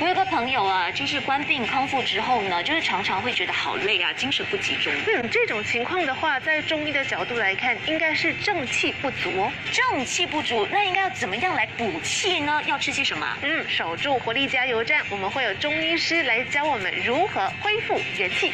我有个朋友啊，就是官病康复之后呢，就是常常会觉得好累啊，精神不集中。嗯，这种情况的话，在中医的角度来看，应该是正气不足。正气不足，那应该要怎么样来补气呢？要吃些什么？嗯，守住活力加油站，我们会有中医师来教我们如何恢复元气。